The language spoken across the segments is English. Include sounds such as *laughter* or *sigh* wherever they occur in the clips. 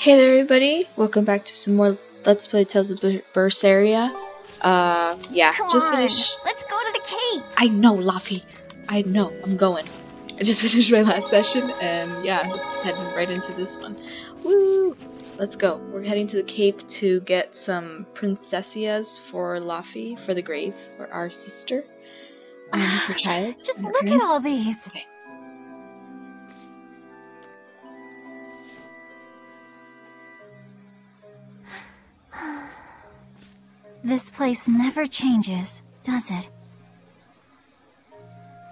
Hey there everybody, welcome back to some more Let's Play Tales of Ber- Berseria. Uh, yeah, Come just finished- let's go to the cave. I know, Laphi. I know, I'm going. I just *laughs* finished my last session, and yeah, I'm just heading right into this one. Woo! Let's go. We're heading to the Cape to get some princessias for Laphi, for the grave, for our sister, *sighs* and her child. Just look at all these. This place never changes, does it?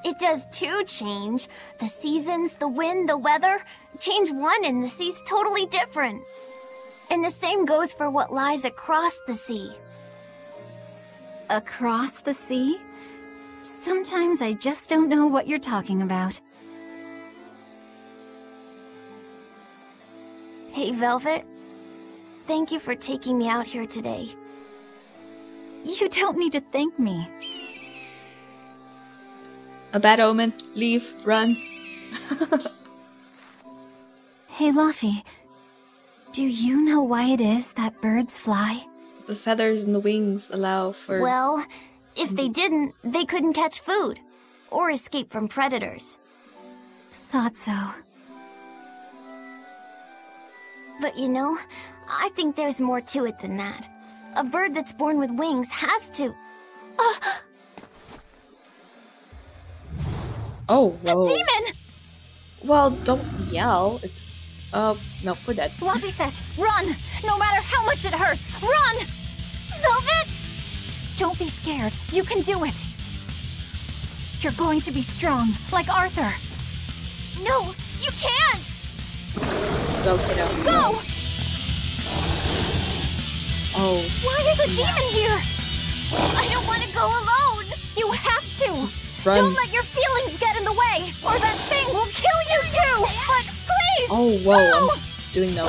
It does too change. The seasons, the wind, the weather. Change one and the sea's totally different. And the same goes for what lies across the sea. Across the sea? Sometimes I just don't know what you're talking about. Hey, Velvet. Thank you for taking me out here today. You don't need to thank me. A bad omen. Leave. Run. *laughs* Hey, Luffy. Do you know why it is that birds fly? the feathers and the wings allow for. Well, if they mm. didn't, they couldn't catch food or escape from predators. Thought so. But you know, I think there's more to it than that. A bird that's born with wings has to. oh, whoa. Demon! Well, don't yell. It's. Uh, no, we're dead. Luffy said, run! No matter how much it hurts, run! Velvet! Don't be scared. You can do it. You're going to be strong, like Arthur. No, you can't! Go, kiddo. Go! Oh, Why is a demon here? I don't want to go alone! You have to! Don't let your feelings get in the way, or that thing will kill you too! But please! Oh, whoa. Go! I'm doing no.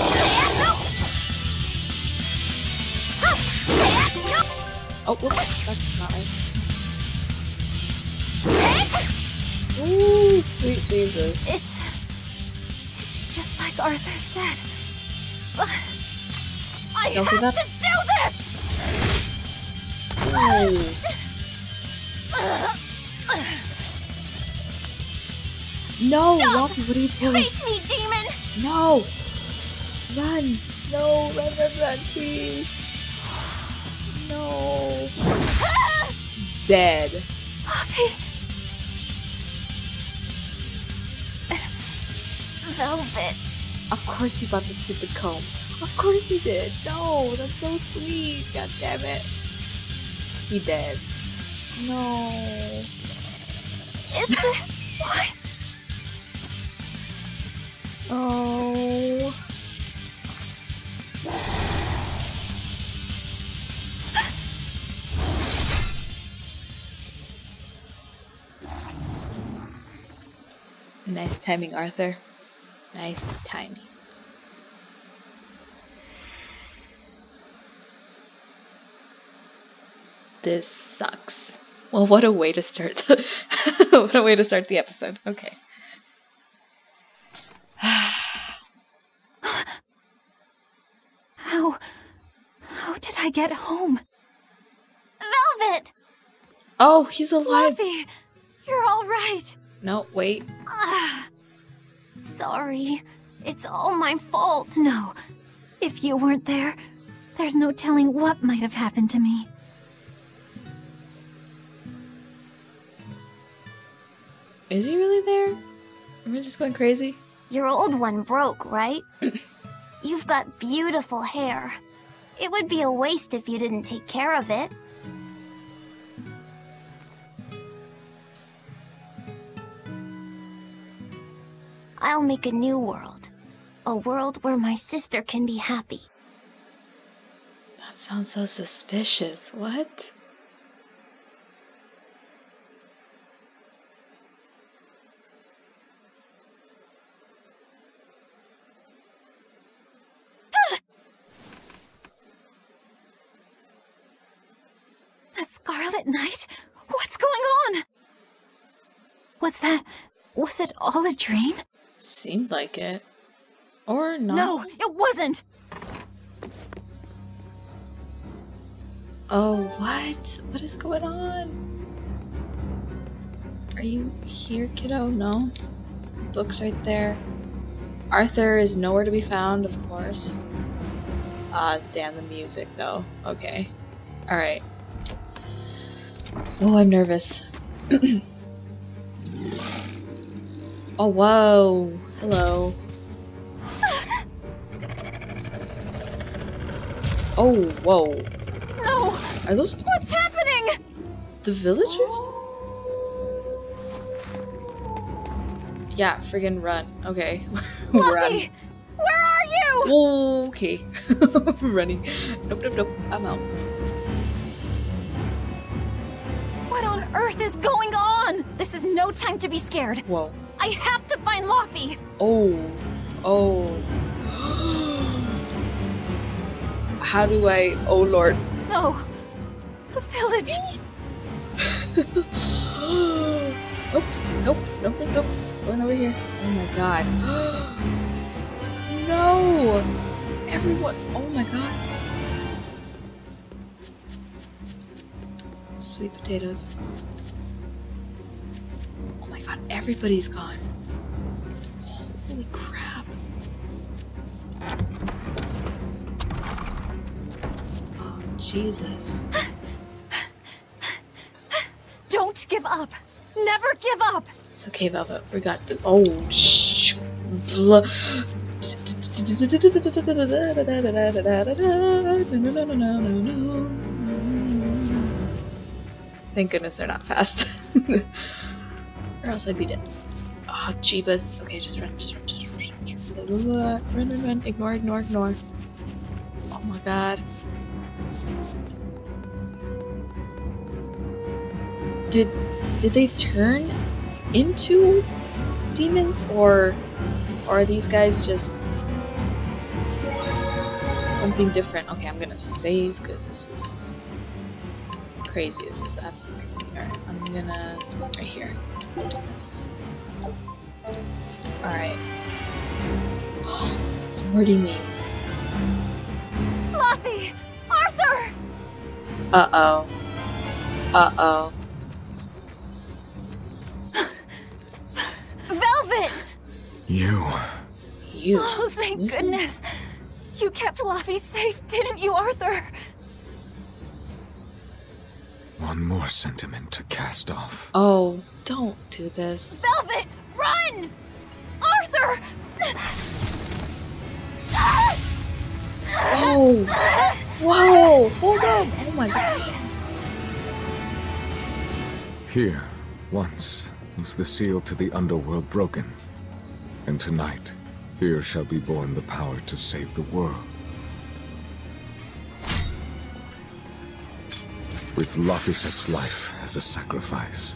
Oh, whoops. That's not right. Ooh, sweet Jesus. It's. It's just like Arthur said. But. I Don't have to this! No, Stop! Luffy, what are you doing? Face me, demon! No! Run! No, run, run, run, please! No! Dead. Luffy! Velvet. Of course you bought the stupid comb. Of course he did. No, that's so sweet. God damn it. He dead. No. Is this why? Oh. *gasps* Nice timing, Arthur. Nice timing. This sucks. Well, what a way to start the *laughs* what a way to start the episode. Okay. How. How did I get home? Velvet! Oh, he's alive. Luffy! You're alright! No, wait. Ah, Sorry. It's all my fault. no. If you weren't there, there's no telling what might have happened to me. Is he really there? Am I just going crazy? Your old one broke, right? *clears throat* You've got beautiful hair. It would be a waste if you didn't take care of it. I'll make a new world. A world where my sister can be happy. That sounds so suspicious. What? The Scarlet Knight? What's going on? Was it all a dream? Seemed like it. Or not? No, it wasn't! Oh, what? What is going on? Are you here, kiddo? No? Book's right there. Arthur is nowhere to be found, of course. Ah, damn the music, though. Okay. Alright. Oh, I'm nervous. *clears throat* oh, whoa. Hello. Oh, whoa. No! Are those What's happening? the villagers? Yeah, friggin' run. Okay. *laughs* run. Where are you? Okay. *laughs* Running. Nope, nope, nope. I'm out. What on earth is going on? This is no time to be scared. Whoa. I have to find Laphi. Oh. Oh. *gasps* How do I. Oh lord. No. The village. *gasps* nope, nope, nope, nope, nope. Going over here. Oh my god. *gasps* no! Everyone. Oh my god. Sweet potatoes. God, everybody's gone. Holy crap. Oh, Jesus. *gasps* Don't give up. Never give up. It's okay, Velvet. We got the. Oh, shh. Blah. Thank goodness they're not fast. *laughs* or else I'd be dead. Ah, oh, Jeebus. Okay, just run, just run, just run, just run, run, run, run. Ignore, ignore, ignore. Oh my god. Did did they turn into demons or are these guys just something different? Okay, I'm gonna save because this is crazy. This is absolutely crazy. Alright, I'm gonna right here. This. Alright. Lordy me. Fluffy! Arthur! Uh oh. Uh oh. *laughs* Velvet! You. You. Oh, thank goodness. You kept Luffy safe, didn't you, Arthur? One more sentiment to cast off. Oh, don't do this. Velvet, run! Arthur! Oh! Whoa! Hold on! Oh my god. Here, once, was the seal to the underworld broken. And tonight, here shall be born the power to save the world. With Laphicet's life as a sacrifice.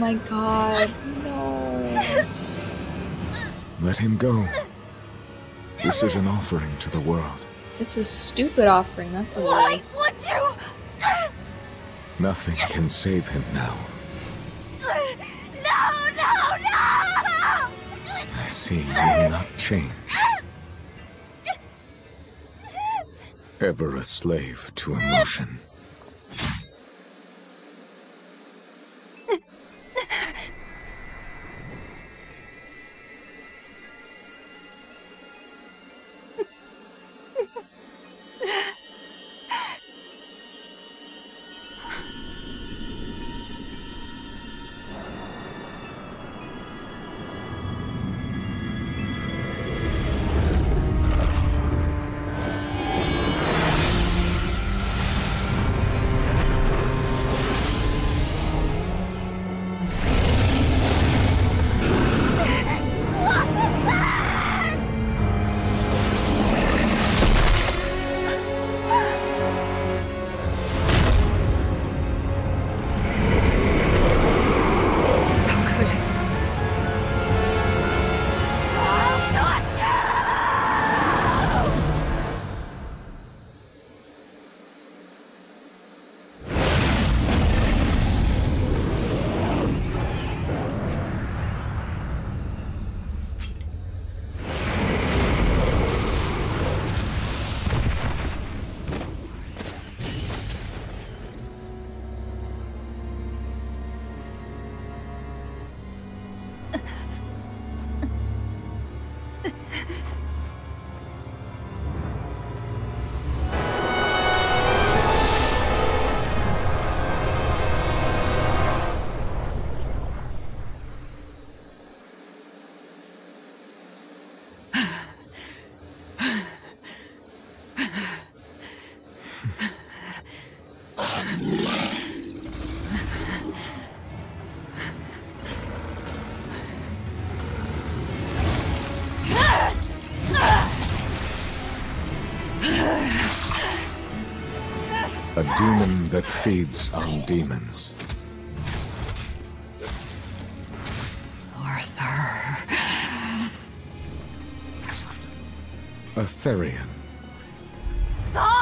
My god. No. Let him go. This is an offering to the world. It's a stupid offering, that's what it Why is. would you? Nothing can save him now. No, no, no! I see you will not change. Ever a slave to emotion. That feeds on demons. Arthur... Atherian. Therion.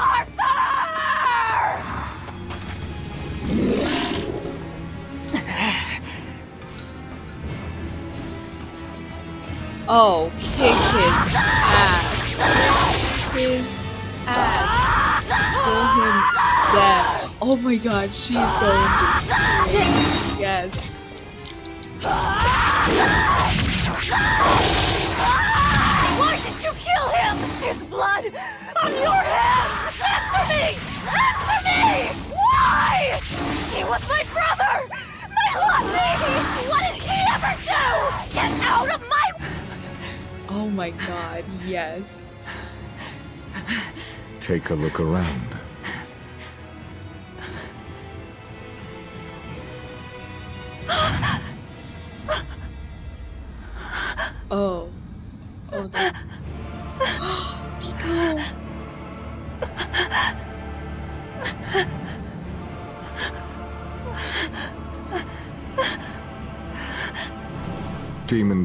Oh, kick his my god, she's going to Yes. Why did you kill him? His blood on your hands! Answer me! Answer me! Why? He was my brother! My Luffy! What did he ever do? Get out of my... Oh my god, yes. Take a look around.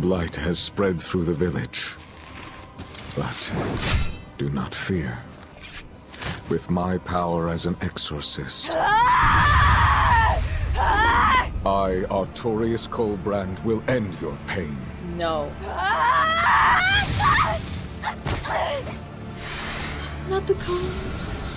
Blight has spread through the village. But do not fear. With my power as an exorcist, I, Artorius Collbrande, will end your pain. No. Not the cone.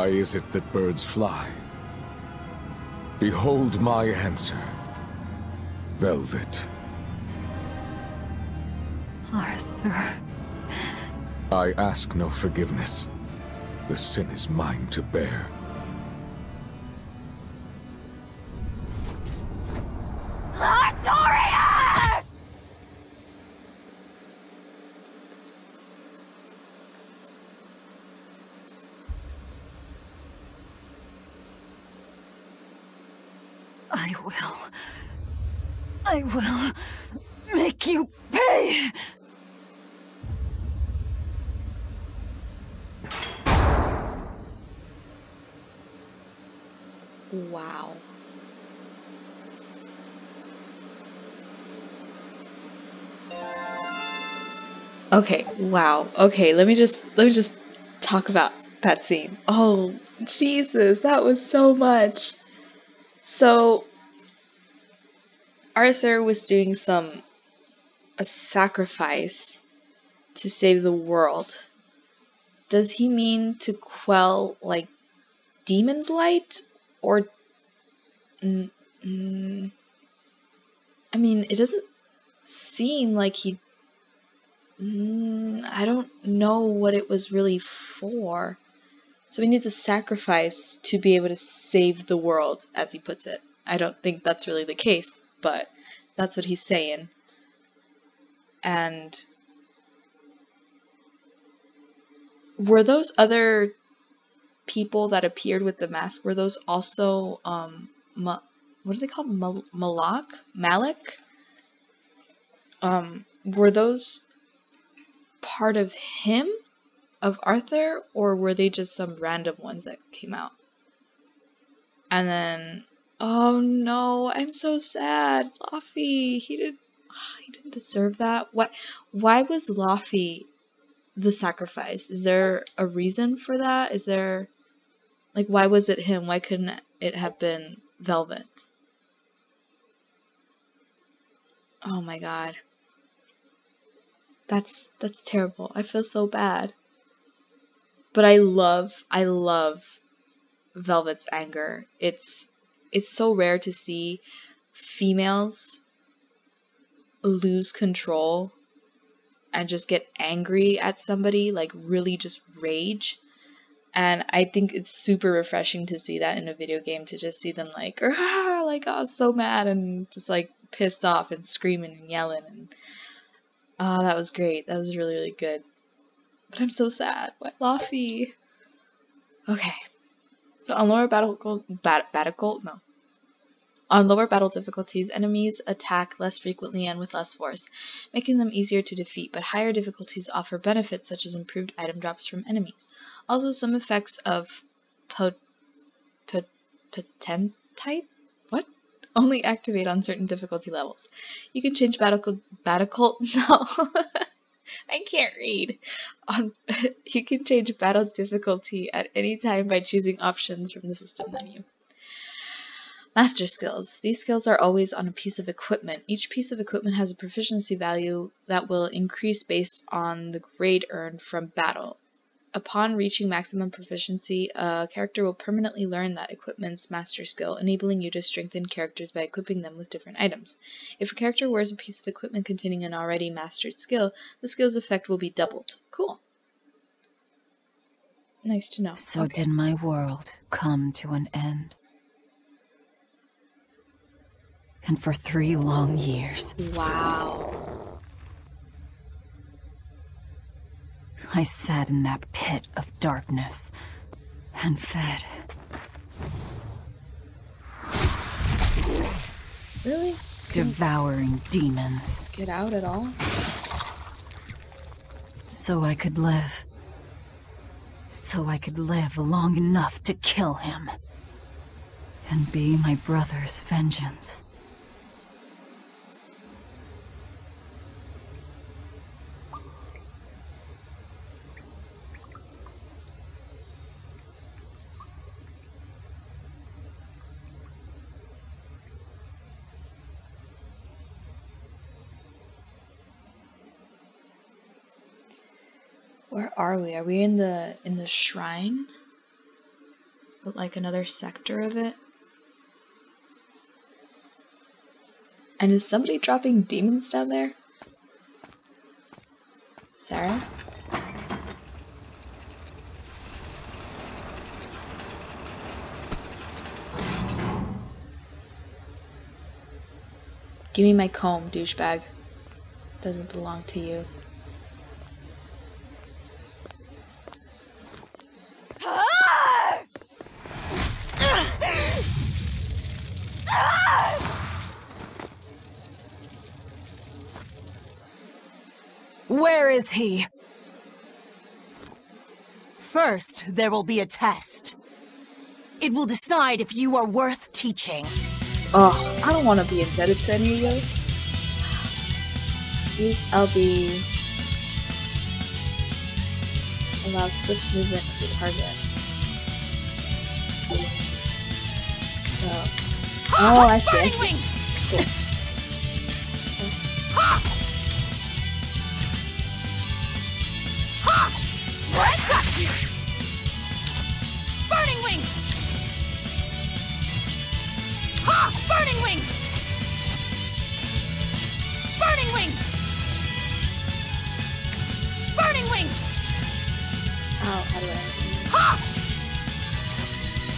Why is it that birds fly? Behold my answer. Velvet. Arthur... I ask no forgiveness. The sin is mine to bear. Will make you pay! Wow. Okay, wow. Okay, let me just let me just talk about that scene. Oh, Jesus, that was so much. So Arthur was doing some a sacrifice to save the world. Does he mean to quell like demon blight or mm, mm, I mean, it doesn't seem like he Mm, I don't know what it was really for. So he needs a sacrifice to be able to save the world, as he puts it. I don't think that's really the case, but that's what he's saying. And were those other people that appeared with the mask, were those also, um, Ma- what are they called? Mal- Malak? Malik? Um, were those part of him, of Arthur, or were they just some random ones that came out? And then, oh no, I'm so sad. Laphi, he did, *sighs* he didn't deserve that. Why, why was Laphi the sacrifice? Is there a reason for that? Is there, like, why was it him? Why couldn't it have been Velvet? Oh my god. That's that's terrible. I feel so bad. But I love I love Velvet's anger. It's it's so rare to see females lose control and just get angry at somebody, like really just rage. And I think it's super refreshing to see that in a video game to just see them like, *laughs* ah, like oh so mad and just like pissed off and screaming and yelling and Oh, that was great. That was really, really good. But I'm so sad. What Laphi? Okay. So on lower battle bat, battle no. On lower battle difficulties, enemies attack less frequently and with less force, making them easier to defeat, but higher difficulties offer benefits such as improved item drops from enemies. Also, some effects of pot, pot, potentite What? only activate on certain difficulty levels. You can change battle battle *laughs* no. I can't read. On *laughs* you can change battle difficulty at any time by choosing options from the system menu. Master skills. These skills are always on a piece of equipment. Each piece of equipment has a proficiency value that will increase based on the grade earned from battle. Upon reaching maximum proficiency, a character will permanently learn that equipment's master skill, enabling you to strengthen characters by equipping them with different items. If a character wears a piece of equipment containing an already mastered skill, the skill's effect will be doubled. Cool. Nice to know. So okay. did my world come to an end. And for three long years. Wow. I sat in that pit of darkness and fed. Really? Devouring demons. Get out at all? So I could live. So I could live long enough to kill him. And be my brother's vengeance. Where are we? Are we in the in the shrine? But like another sector of it? And is somebody dropping demons down there? Sarah? Give me my comb, douchebag. Doesn't belong to you. Is he? First, there will be a test. It will decide if you are worth teaching. Ugh, I don't want to be indebted to any of you. Use LB. allows swift movement to the target. So, *gasps* oh, I see. I see. Cool. *laughs* Burning wings! Ha! Burning wings! Burning wings! Burning wings! Oh, how do I? Ha!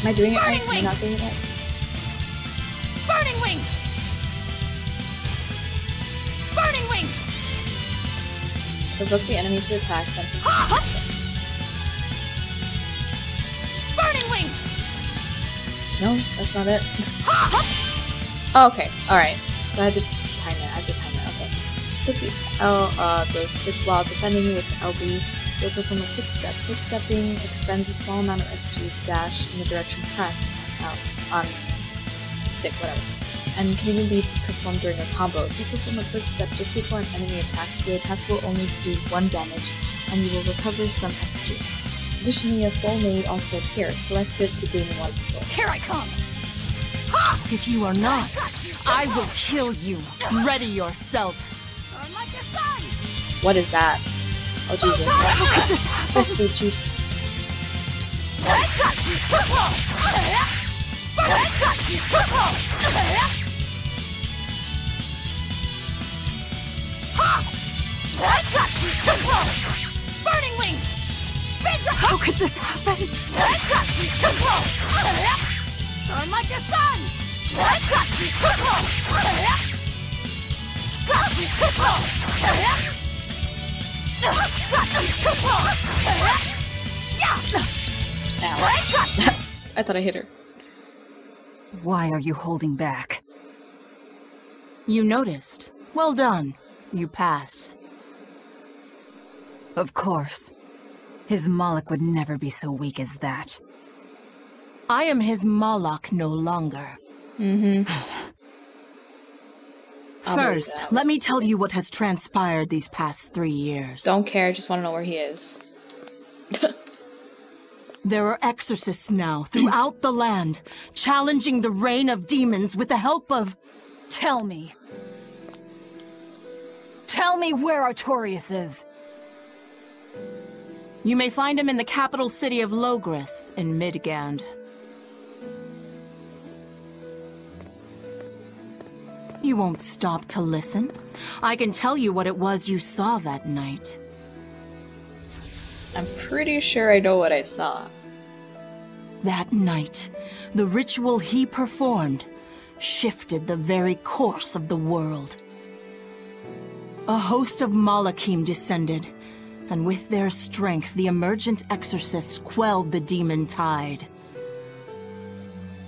Am I doing it right? Burning Am I not doing it right? Burning wings! Burning wings! Provoke the enemy to attack, then Ha! No, that's not it. *laughs* Oh, okay, alright. So I had to time it, I had to time it, okay. So the L, uh, the stick while descending with LB, you'll perform a quick step. Quick stepping expends a small amount of SG dash in the direction press out on stick, whatever. And can even be performed during a combo. If you perform a quick step just before an enemy attacks, the attack will only do one damage, and you will recover some SG. Additionally, a soul may also appear. collected to gain one soul. Here I come! Ha! If you are not, I will kill you. Ready yourself. Like! What is that? Oh Jesus. Oh, How could this happen? Fish Gucci. I got you! I got you! Ha! I got you! Burning wings! Speed How could this happen? I got you! Burn like the sun! *laughs* I thought I hit her. Why are you holding back? You noticed. Well done. You pass. Of course. His Malak would never be so weak as that. I am his Malak no longer. Mm-hmm. *sighs* First, that. let me tell you what has transpired these past three years. Don't care, just want to know where he is. *laughs* There are exorcists now throughout the land, challenging the reign of demons with the help of. Tell me. Tell me where Artorius is. You may find him in the capital city of Loegres in Midgand. You won't stop to listen. I can tell you what it was you saw that night. I'm pretty sure I know what I saw. That night, the ritual he performed shifted the very course of the world. A host of Malakhim descended, and with their strength, the emergent exorcists quelled the demon tide.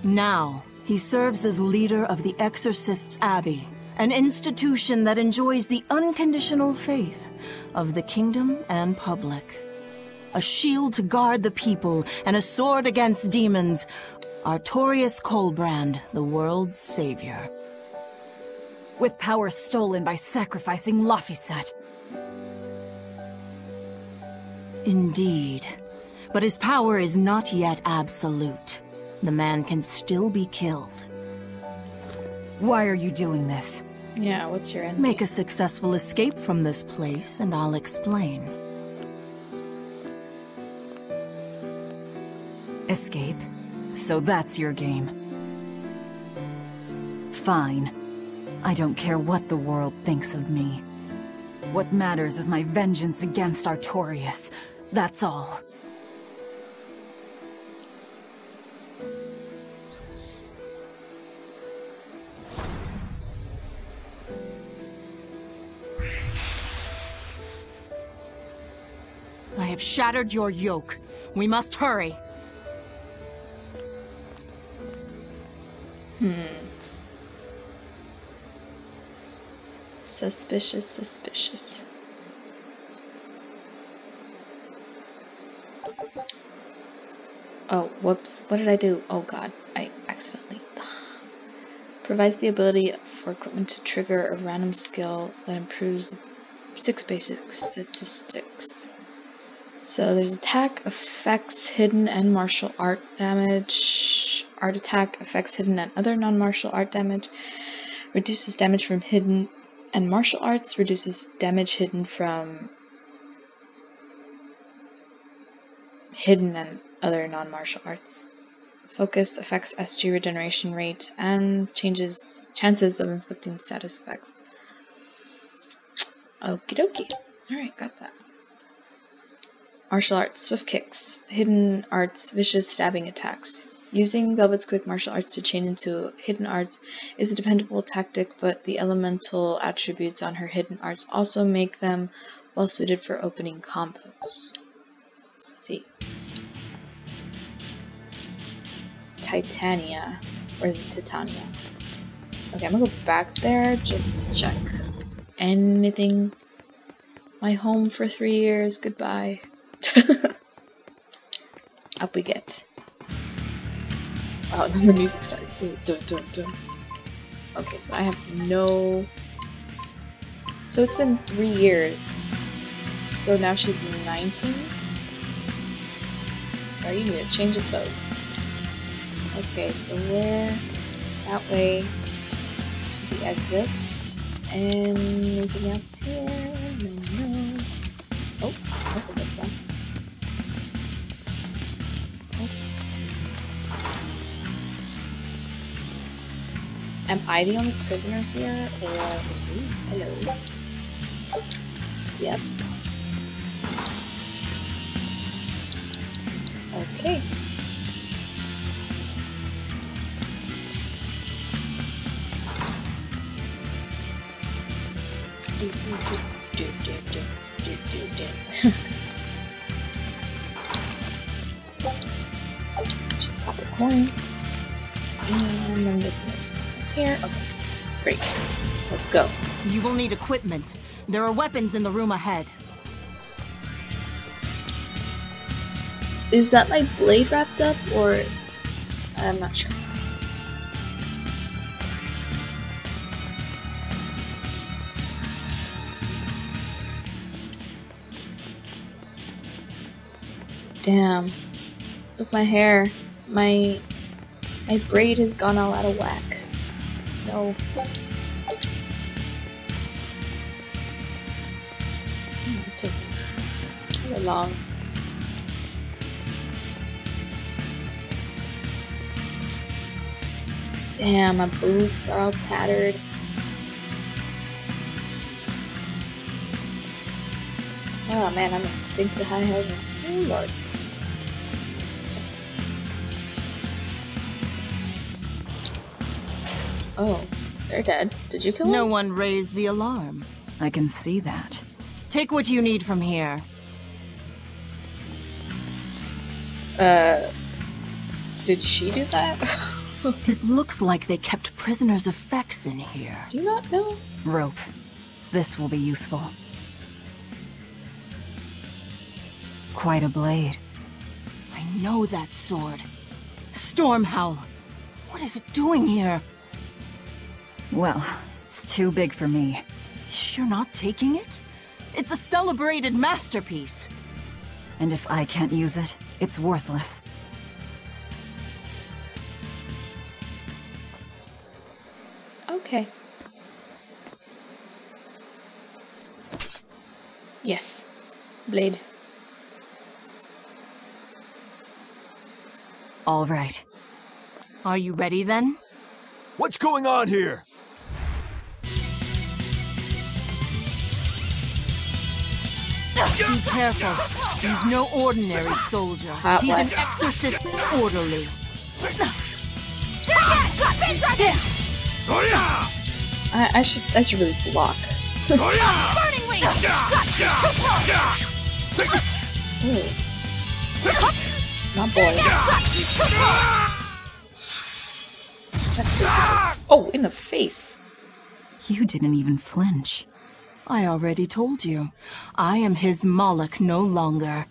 Now, he serves as leader of the Exorcists Abbey, an institution that enjoys the unconditional faith of the kingdom and public a shield to guard the people, and a sword against demons, Artorius Collbrande, the world's savior. With power stolen by sacrificing Laphicet. Indeed. But his power is not yet absolute. The man can still be killed. Why are you doing this? Yeah, what's your end? Make a successful escape from this place, and I'll explain. Escape? So that's your game. Fine. I don't care what the world thinks of me. What matters is my vengeance against Artorius. That's all. I have shattered your yoke. We must hurry. Hmm. Suspicious, suspicious. Oh, whoops. What did I do? Oh god, I accidentally. Ugh. *sighs* Provides the ability for equipment to trigger a random skill that improves six basic statistics. So there's attack, effects, hidden, and martial art damage. Art attack, affects hidden and other non-martial art damage. Reduces damage from hidden and martial arts. Reduces damage hidden from hidden and other non-martial arts. Focus affects SG regeneration rate and changes chances of inflicting status effects. Okie dokie. Alright, got that. Martial arts, swift kicks, hidden arts, vicious stabbing attacks. Using Velvet's quick martial arts to chain into hidden arts is a dependable tactic, but the elemental attributes on her hidden arts also make them well suited for opening combos. See. Titania. Or is it Titania? Okay, I'm gonna go back there just to check. Anything? My home for three years, goodbye. *laughs* Up we get. Oh, then *laughs* the music starts. Dun, dun, dun. Okay, so I have no... So it's been three years. So now she's 19? Oh, you need a change of clothes. Okay, so where? That way to the exit. And anything else here? No, no. Oh, open this then. Oh. Am I the only prisoner here, or is hello? Yep. Should copper coin. And then this is is here. Okay. Great. Let's go. You will need equipment. There are weapons in the room ahead. Is that my blade wrapped up or I'm not sure. Damn. Look my hair. My my braid has gone all out of whack. No. This place is long. Damn, my boots are all tattered. Oh man, I'm gonna stink to high heaven. Oh lord. Oh, they're dead. Did you kill them? No them? one raised the alarm. I can see that. Take what you need from here. Uh, did she do that? *laughs* It looks like they kept prisoners' effects in here. do you not know? Rope. This will be useful. Quite a blade. I know that sword. Stormhowl. What is it doing here? Well, it's too big for me. You're not taking it? It's a celebrated masterpiece. And if I can't use it, it's worthless. Okay. Yes. Blade. All right. Are you ready then? What's going on here? Be careful. He's no ordinary soldier. Hot He's an exorcist orderly. I, I should I should really block. Burning wing! Not boy. Oh, in the face. You didn't even flinch. I already told you. I am his Malak no longer.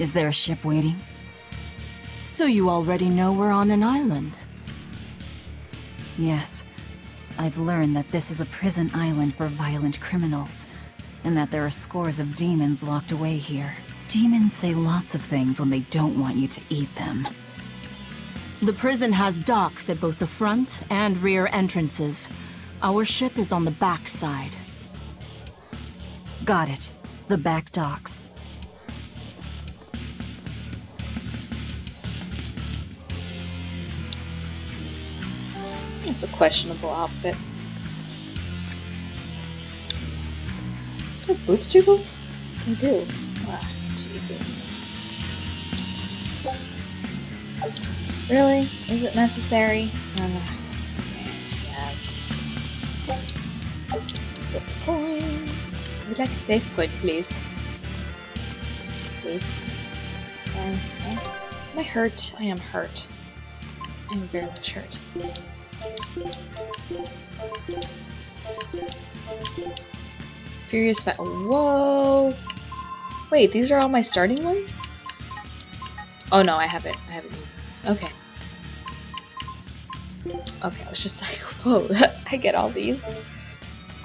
Is there a ship waiting? So you already know we're on an island. Yes. I've learned that this is a prison island for violent criminals, and that there are scores of demons locked away here. Demons say lots of things when they don't want you to eat them. The prison has docks at both the front and rear entrances. Our ship is on the back side. Got it. The back docks. It's a questionable outfit. Do boobs jiggle? They do. Ah, Jesus. Really? Is it necessary? Uh, yes. A coin. Would like a safe coin, please. Please. Um, am I hurt? I am hurt. I am very much hurt. Furious Battle. Whoa! Wait, these are all my starting ones? Oh no, I haven't. I haven't used this. Okay. Okay, I was just *laughs* like, whoa, *laughs* I get all these.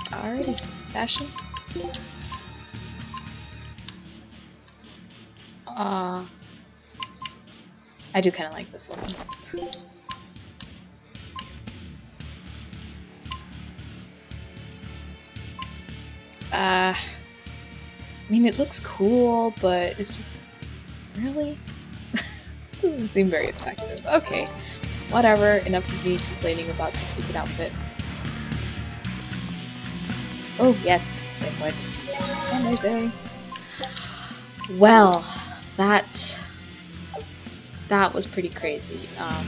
Alrighty, fashion. Uh, I do kind of like this one. *laughs* Uh, I mean, it looks cool, but it's just really *laughs* doesn't seem very effective. Okay, whatever. Enough of me complaining about the stupid outfit. Oh yes, liquid. Amazing. Well, that that was pretty crazy. Um,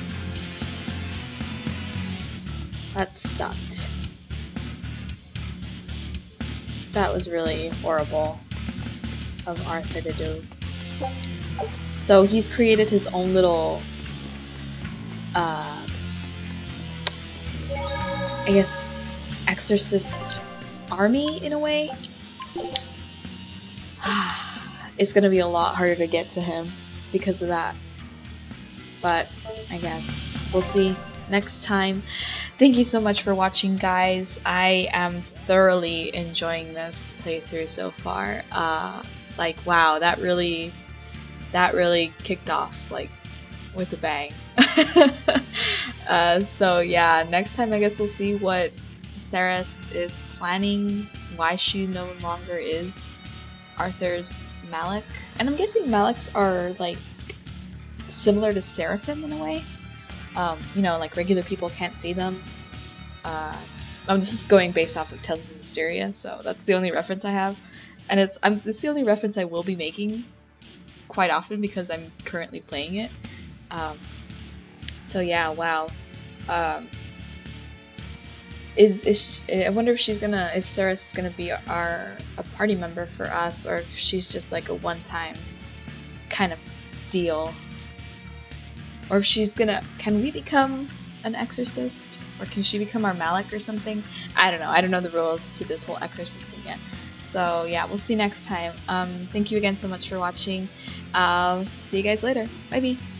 that sucked. That was really horrible of Arthur to do. So he's created his own little, uh, I guess, exorcist army in a way. *sighs* it's gonna be a lot harder to get to him because of that. But I guess we'll see next time. Thank you so much for watching guys. I am thoroughly enjoying this playthrough so far. Uh, like wow, that really that really kicked off like with a bang. *laughs* uh, so yeah, next time I guess we'll see what Seres is planning, why she no longer is Arthur's Malak. And I'm guessing Malaks are like similar to Seraphim in a way. Um, you know, like regular people can't see them. Uh, um, this is going based off of of Zestiria, so that's the only reference I have. And it's, I'm, it's the only reference I will be making quite often because I'm currently playing it. Um, so yeah, wow. Um, is is she, I wonder if she's gonna if Seres is gonna be our a party member for us or if she's just like a one-time kind of deal or if she's gonna can we become an exorcist? Or can she become our Malak or something? I don't know. I don't know the rules to this whole exorcist thing yet. So yeah we'll see next time. Um, thank you again so much for watching. Uh, see you guys later. Bye bye